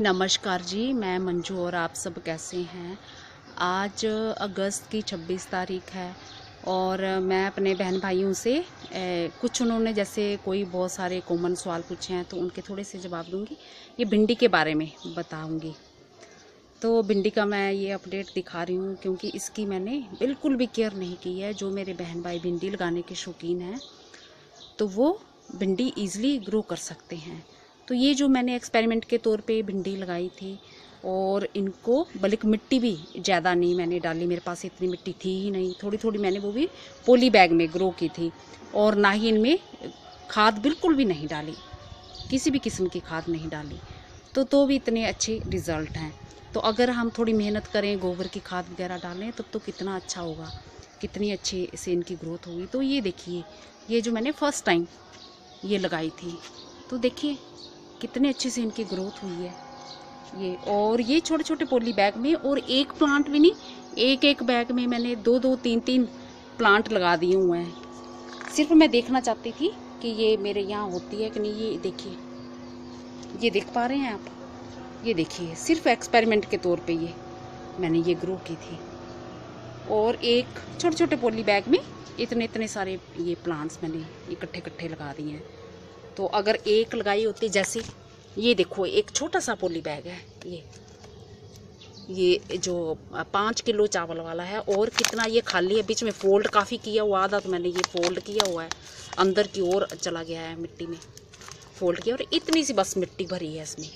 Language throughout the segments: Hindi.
नमस्कार जी मैं मंजू और आप सब कैसे हैं? आज अगस्त की 26 तारीख है और मैं अपने बहन भाइयों से ए, कुछ उन्होंने जैसे कोई बहुत सारे कॉमन सवाल पूछे हैं तो उनके थोड़े से जवाब दूँगी। ये भिंडी के बारे में बताऊँगी। तो भिंडी का मैं ये अपडेट दिखा रही हूँ क्योंकि इसकी मैंने बिल्कुल भी केयर नहीं की है। जो मेरे बहन भाई भिंडी लगाने के शौकीन हैं तो वो भिंडी ईज़िली ग्रो कर सकते हैं। तो ये जो मैंने एक्सपेरिमेंट के तौर पे भिंडी लगाई थी और इनको, बल्कि मिट्टी भी ज़्यादा नहीं मैंने डाली, मेरे पास इतनी मिट्टी थी ही नहीं। थोड़ी थोड़ी मैंने वो भी पोली बैग में ग्रो की थी और ना ही इनमें खाद बिल्कुल भी नहीं डाली, किसी भी किस्म की खाद नहीं डाली। तो तो भी इतने अच्छे रिज़ल्ट हैं। तो अगर हम थोड़ी मेहनत करें, गोबर की खाद वगैरह डालें, तब तो तो कितना अच्छा होगा, कितनी अच्छी से इनकी ग्रोथ होगी। तो ये देखिए, ये जो मैंने फ़र्स्ट टाइम ये लगाई थी तो देखिए कितने अच्छे से इनकी ग्रोथ हुई है। ये, और ये छोटे छोटे पोली बैग में, और एक प्लांट भी नहीं एक एक बैग में मैंने दो दो, तीन तीन प्लांट लगा दिए हुए हैं। सिर्फ़ मैं देखना चाहती थी कि ये मेरे यहाँ होती है कि नहीं, ये देखिए। ये देख पा रहे हैं आप? ये देखिए, सिर्फ़ एक्सपेरिमेंट के तौर पे ये मैंने ये ग्रो की थी। और एक छोटे छोटे पोली बैग में इतने इतने सारे ये प्लांट्स मैंने इकट्ठे इकट्ठे लगा दिए हैं। तो अगर एक लगाई होती, जैसे ये देखो, एक छोटा सा पोली बैग है, ये। ये जो पाँच किलो चावल वाला है, और कितना ये खाली है, बीच में फोल्ड काफ़ी किया हुआ, आधा तो मैंने ये फोल्ड किया हुआ है, अंदर की ओर चला गया है मिट्टी में, फोल्ड किया, और इतनी सी बस मिट्टी भरी है इसमें,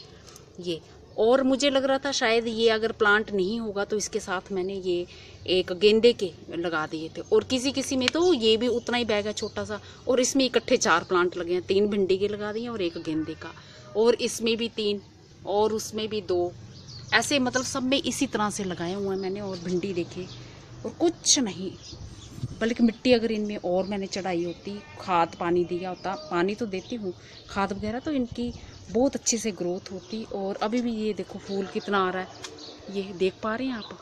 ये। और मुझे लग रहा था शायद ये अगर प्लांट नहीं होगा तो इसके साथ मैंने ये एक गेंदे के लगा दिए थे। और किसी किसी में तो ये भी उतना ही बैग है छोटा सा और इसमें इकट्ठे चार प्लांट लगे हैं। तीन भिंडी के लगा दिए और एक गेंदे का। और इसमें भी तीन, और उसमें भी दो। ऐसे मतलब सब में इसी तरह से लगाए हुए हैं मैंने, और भिंडी देखे, और कुछ नहीं। बल्कि मिट्टी अगर इनमें और मैंने चढ़ाई होती, खाद पानी दिया होता, पानी तो देती हूँ, खाद वगैरह तो इनकी बहुत अच्छे से ग्रोथ होती और अभी भी ये देखो फूल कितना आ रहा है। ये देख पा रहे हैं आप?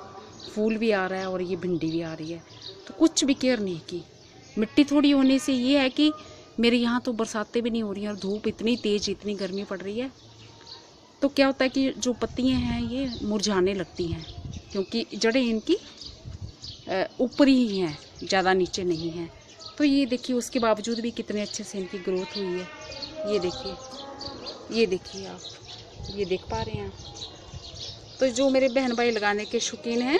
फूल भी आ रहा है और ये भिंडी भी आ रही है। तो कुछ भी केयर नहीं की। मिट्टी थोड़ी होने से ये है कि मेरे यहाँ तो बरसातें भी नहीं हो रही हैं और धूप इतनी तेज़, इतनी गर्मी पड़ रही है। तो क्या होता है कि जो पत्तियाँ हैं ये मुरझाने लगती हैं क्योंकि जड़ें इनकी ऊपर ही हैं, ज़्यादा नीचे नहीं हैं। तो ये देखिए, उसके बावजूद भी कितने अच्छे से इनकी ग्रोथ हुई है। ये देखिए ये देखिए आप, ये देख पा रहे हैं तो जो मेरे बहन भाई लगाने के शौकीन हैं,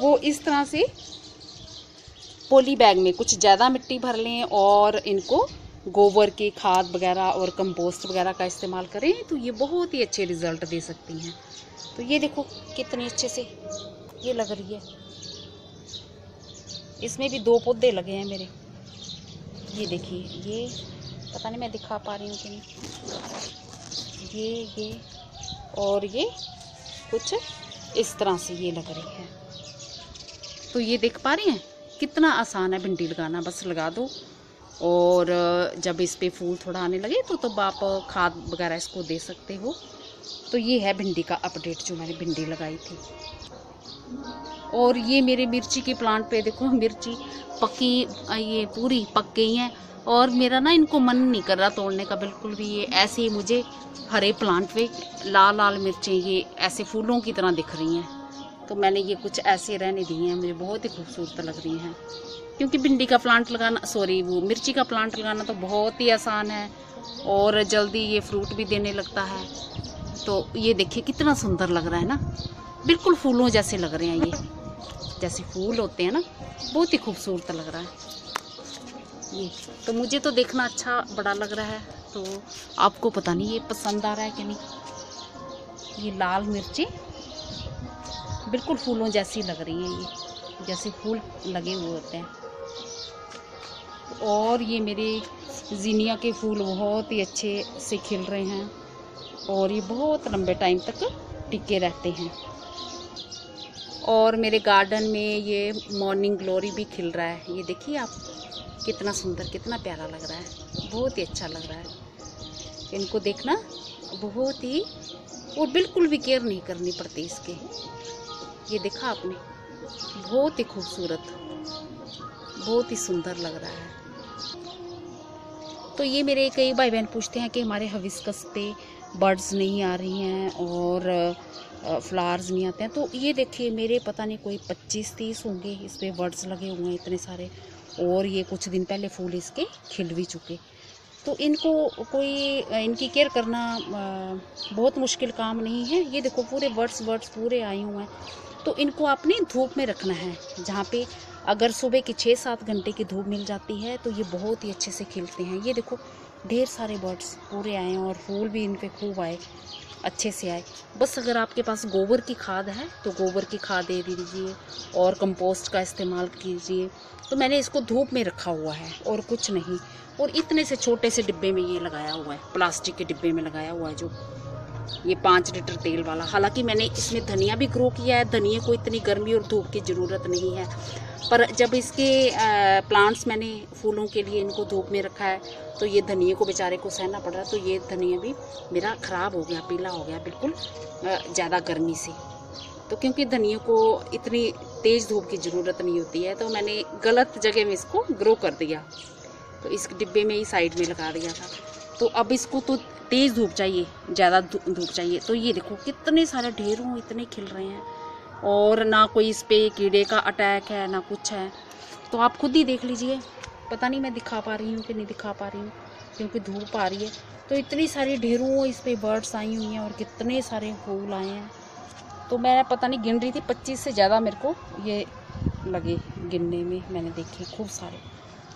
वो इस तरह से पोली बैग में कुछ ज़्यादा मिट्टी भर लें और इनको गोबर की खाद वगैरह और कंपोस्ट वगैरह का इस्तेमाल करें तो ये बहुत ही अच्छे रिज़ल्ट दे सकती हैं। तो ये देखो, कितने अच्छे से ये लग रही है। इसमें भी दो पौधे लगे हैं मेरे। ये देखिए, ये पता नहीं मैं दिखा पा रही हूँ कि नहीं। ये ये और ये कुछ इस तरह से ये लग रही है। तो ये देख पा रही हैं? कितना आसान है भिंडी लगाना, बस लगा दो। और जब इस पर फूल थोड़ा आने लगे तो तब आप खाद वगैरह इसको दे सकते हो। तो ये है भिंडी का अपडेट जो मैंने भिंडी लगाई थी। और ये मेरे मिर्ची के प्लांट पे देखो, मिर्ची पक्की ये पूरी पक गई हैं। और मेरा ना इनको मन नहीं कर रहा तोड़ने का, बिल्कुल भी ये ऐसे ही मुझे हरे प्लांट पे लाल लाल मिर्चें ये ऐसे फूलों की तरह दिख रही हैं। तो मैंने ये कुछ ऐसे रहने दिए हैं, मुझे बहुत ही खूबसूरत लग रही हैं। क्योंकि भिंडी का प्लांट लगाना सॉरी वो मिर्ची का प्लांट लगाना तो बहुत ही आसान है और जल्दी ये फ्रूट भी देने लगता है। तो ये देखिए कितना सुंदर लग रहा है ना। बिल्कुल फूलों जैसे लग रहे हैं ये। जैसे फूल होते हैं ना, बहुत ही खूबसूरत लग रहा है। ये तो मुझे तो देखना अच्छा बड़ा लग रहा है तो आपको पता नहीं ये पसंद आ रहा है कि नहीं। ये लाल मिर्ची बिल्कुल फूलों जैसी लग रही हैं ये, जैसे फूल लगे हुए होते हैं। और ये मेरे जीनिया के फूल बहुत ही अच्छे से खिल रहे हैं, और ये बहुत लंबे टाइम तक टिके रहते हैं। और मेरे गार्डन में ये मॉर्निंग ग्लोरी भी खिल रहा है। ये देखिए आप, कितना सुंदर, कितना प्यारा लग रहा है। बहुत ही अच्छा लग रहा है। इनको देखना, बहुत ही और बिल्कुल भी केयर नहीं करनी पड़ती इसके। ये देखा आपने, बहुत ही खूबसूरत, बहुत ही सुंदर लग रहा है। तो ये मेरे कई भाई बहन पूछते हैं कि हमारे हविस्कस पे बर्ड्स नहीं आ रही हैं और फ्लावर्स नहीं आते हैं। तो ये देखिए, मेरे पता नहीं कोई पच्चीस तीस होंगे, इस पर वर्ड्स लगे हुए हैं इतने सारे, और ये कुछ दिन पहले फूल इसके खिल भी चुके। तो इनको कोई इनकी केयर करना बहुत मुश्किल काम नहीं है। ये देखो, पूरे वर्ड्स वर्ड्स पूरे आए हुए हैं। तो इनको आपने धूप में रखना है, जहाँ पे अगर सुबह की छः सात घंटे की धूप मिल जाती है तो ये बहुत ही अच्छे से खिलते हैं। ये देखो, ढेर सारे बर्ड्स पूरे आए हैं, और फूल भी इन पर खूब आए। अच्छे से आए। बस अगर आपके पास गोबर की खाद है तो गोबर की खाद दे दीजिए और कंपोस्ट का इस्तेमाल कीजिए। तो मैंने इसको धूप में रखा हुआ है और कुछ नहीं। और इतने से छोटे से डिब्बे में ये लगाया हुआ है, प्लास्टिक के डिब्बे में लगाया हुआ है जो। ये पाँच लीटर तेल वाला। हालाँकि मैंने इसमें धनिया भी ग्रो किया है, धनिया को इतनी गर्मी और धूप की ज़रूरत नहीं है। पर जब इसके प्लांट्स मैंने फूलों के लिए इनको धूप में रखा है तो ये धनिए को बेचारे को सहना पड़ रहा है तो ये धनिया भी मेरा ख़राब हो गया, पीला हो गया, बिल्कुल ज़्यादा गर्मी से। तो क्योंकि धनिया को इतनी तेज़ धूप की ज़रूरत नहीं होती है तो मैंने गलत जगह में इसको ग्रो कर दिया। तो इस डिब्बे में ही साइड में लगा दिया था। तो अब इसको तो तेज़ धूप चाहिए, ज़्यादा धूप चाहिए। तो ये देखो, कितने सारे ढेरों इतने खिल रहे हैं। और ना कोई इस पर कीड़े का अटैक है, ना कुछ है। तो आप खुद ही देख लीजिए। पता नहीं मैं दिखा पा रही हूँ कि नहीं दिखा पा रही हूँ, क्योंकि धूप आ रही है। तो इतनी सारी ढेरों इस पर बर्ड्स आई हुई हैं और कितने सारे फूल आए हैं। तो मैं पता नहीं, गिन रही थी, पच्चीस से ज़्यादा मेरे को ये लगे गिनने में। मैंने देखे, खूब सारे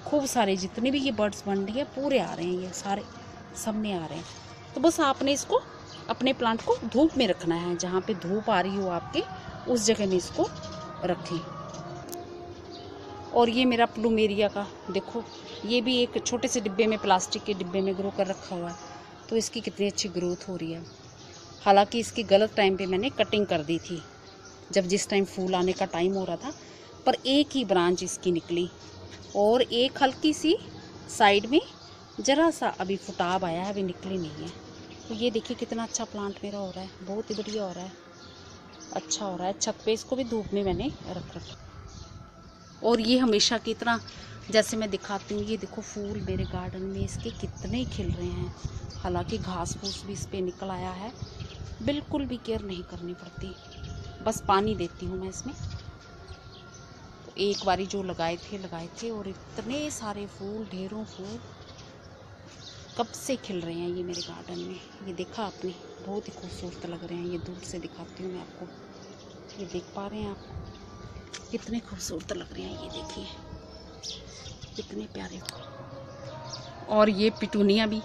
खूब सारे, जितने भी ये बर्ड्स बन रही है, पूरे आ रहे हैं ये, सारे। सब में आ रहे हैं। तो बस आपने इसको अपने प्लांट को धूप में रखना है। जहाँ पे धूप आ रही हो आपके, उस जगह में इसको रखें। और ये मेरा प्लूमेरिया का, देखो, ये भी एक छोटे से डिब्बे में प्लास्टिक के डिब्बे में ग्रो कर रखा हुआ है। तो इसकी कितनी अच्छी ग्रोथ हो रही है। हालाँकि इसकी गलत टाइम पे मैंने कटिंग कर दी थी। जब जिस टाइम फूल आने का टाइम हो रहा था, पर एक ही ब्रांच इसकी निकली। और एक हल्की सी साइड में ज़रा सा अभी फुटाब आया है, अभी निकली नहीं है। तो ये देखिए कितना अच्छा प्लांट मेरा हो रहा है, बहुत ही बढ़िया हो रहा है। अच्छा हो रहा है, छत पे इसको भी धूप में मैंने रख रखा और ये हमेशा की तरह, जैसे मैं दिखाती हूँ, ये देखो फूल मेरे गार्डन में इसके कितने खिल रहे हैं। हालाँकि घास फूस भी इस पर निकल आया है, बिल्कुल भी केयर नहीं करनी पड़ती। बस पानी देती हूँ मैं इसमें। तो एक बारी जो लगाए थे लगाए थे, और इतने सारे फूल, ढेरों फूल कब से खिल रहे हैं ये मेरे गार्डन में? ये देखा आपने? बहुत ही खूबसूरत लग रहे हैं, ये दूर से दिखाती हूँ मैं आपको। ये देख पा रहे हैं आप? कितने खूबसूरत लग रहे हैं, ये देखिए। कितने प्यारे और ये पिटूनिया भी,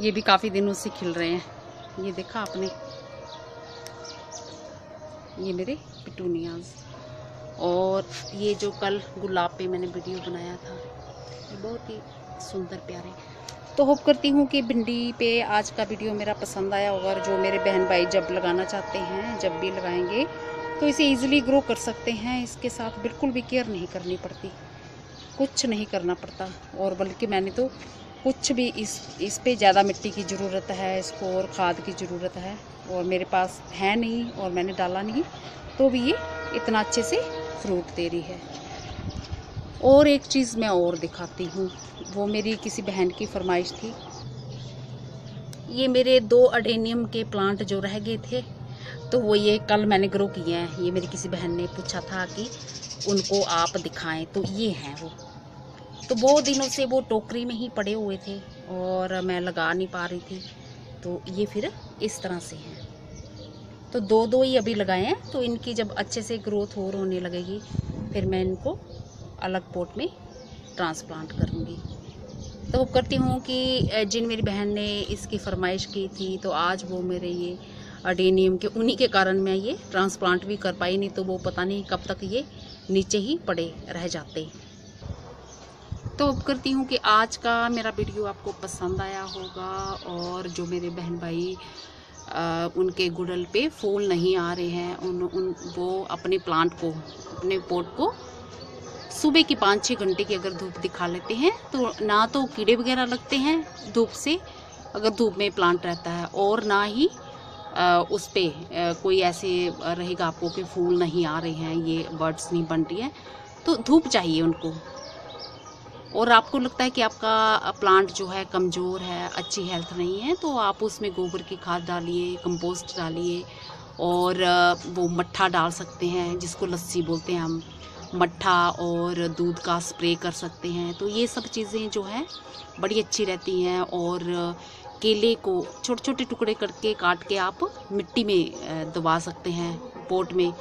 ये भी काफ़ी दिनों से खिल रहे हैं। ये देखा आपने? ये मेरे पिटूनियाज़। और ये जो कल गुलाब पे मैंने वीडियो बनाया था, ये बहुत ही सुंदर प्यारे। तो होप करती हूँ कि भिंडी पे आज का वीडियो मेरा पसंद आया होगा और जो मेरे बहन भाई जब लगाना चाहते हैं, जब भी लगाएँगे तो इसे इजीली ग्रो कर सकते हैं। इसके साथ बिल्कुल भी केयर नहीं करनी पड़ती। कुछ नहीं करना पड़ता। और बल्कि मैंने तो कुछ भी इस इस पे ज़्यादा मिट्टी की ज़रूरत है, इसको और खाद की ज़रूरत है। और मेरे पास है नहीं और मैंने डाला नहीं तो भी ये इतना अच्छे से फ्रूट दे रही है। और एक चीज़ मैं और दिखाती हूँ। वो मेरी किसी बहन की फरमाइश थी। ये मेरे दो अडेनियम के प्लांट जो रह गए थे तो वो ये कल मैंने ग्रो किए हैं। ये मेरी किसी बहन ने पूछा था कि उनको आप दिखाएँ तो ये हैं वो। तो बहुत दिनों से वो टोकरी में ही पड़े हुए थे और मैं लगा नहीं पा रही थी। तो ये फिर इस तरह से हैं। तो दो दो ही अभी लगाए हैं तो इनकी जब अच्छे से ग्रोथ और होने लगेगी, फिर मैं इनको अलग पोट में ट्रांसप्लांट करूँगी। तो होप करती हूँ कि जिन मेरी बहन ने इसकी फरमाइश की थी तो आज वो मेरे ये अडेनियम के उन्हीं के कारण मैं ये ट्रांसप्लांट भी कर पाई नहीं तो वो पता नहीं कब तक ये नीचे ही पड़े रह जाते। तो अब करती हूँ कि आज का मेरा वीडियो आपको पसंद आया होगा और जो मेरे बहन भाई आ, उनके गुड़ल पे फूल नहीं आ रहे हैं उन उन वो अपने प्लांट को अपने पोट को सुबह की पाँच छः घंटे की अगर धूप दिखा लेते हैं तो ना तो कीड़े वगैरह लगते हैं धूप से अगर धूप में प्लांट रहता है और ना ही आ, उस पर कोई ऐसे रहेगा आपको कि फूल नहीं आ रहे हैं ये बर्ड्स नहीं बन रही हैं तो धूप चाहिए उनको। और आपको लगता है कि आपका प्लांट जो है कमज़ोर है अच्छी हेल्थ नहीं है तो आप उसमें गोबर की खाद डालिए कंपोस्ट डालिए और वो मट्ठा डाल सकते हैं जिसको लस्सी बोलते हैं हम। मट्ठा और दूध का स्प्रे कर सकते हैं। तो ये सब चीज़ें जो है, बड़ी अच्छी रहती हैं और केले को छोटे छोटे टुकड़े करके काट के आप मिट्टी में दबा सकते हैं पोट में।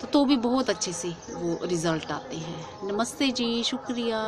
तो तो भी बहुत अच्छे से वो रिज़ल्ट आते हैं। नमस्ते जी, शुक्रिया।